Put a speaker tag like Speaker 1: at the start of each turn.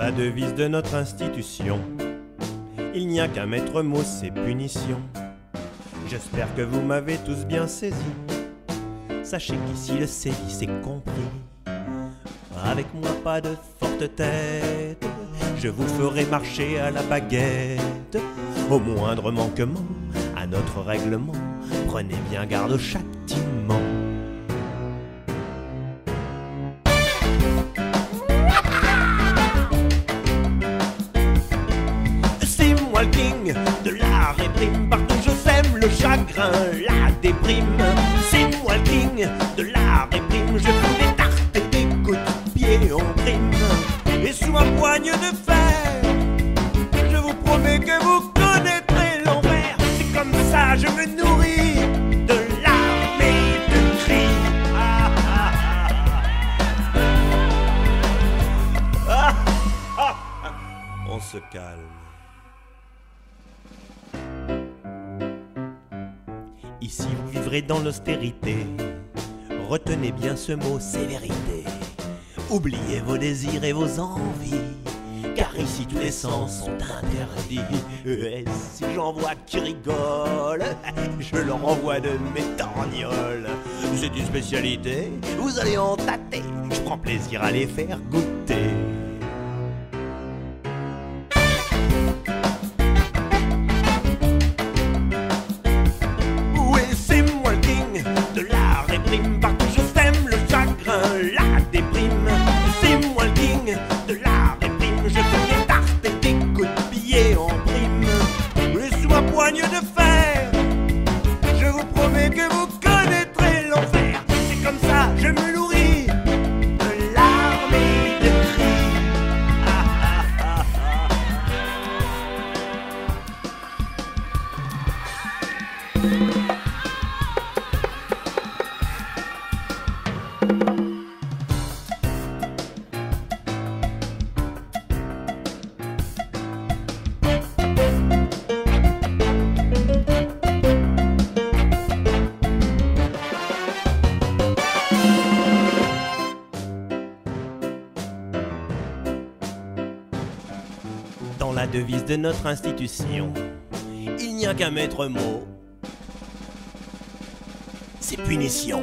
Speaker 1: la devise de notre institution, il n'y a qu'un maître mot, c'est punition. J'espère que vous m'avez tous bien saisi. Sachez qu'ici le sévice est compris. Avec moi pas de forte tête, je vous ferai marcher à la baguette. Au moindre manquement à notre règlement, prenez bien garde au châtiment. Le king de la réprime, partout je sème le chagrin, la déprime. C'est moi le king de la réprime, je fous des tartes et des coups de pied en prime. Et sous ma poigne de fer, je vous promets que vous connaîtrez l'envers. C'est comme ça, je me nourris de l'armée de ah. Ah, ah, ah. On se calme. Ici vous vivrez dans l'austérité. Retenez bien ce mot sévérité. Oubliez vos désirs et vos envies. Car ici tous les sens sont interdits. Et si j'en vois qui rigolent, je leur envoie de mes torgnoles. C'est une spécialité, vous allez en tâter. Je prends plaisir à les faire goûter. Et de fer, je vous promets que vous connaîtrez l'enfer. C'est comme ça, je me nourris de l'armée de cris. Dans la devise de notre institution, il n'y a qu'un maître mot. C'est punition.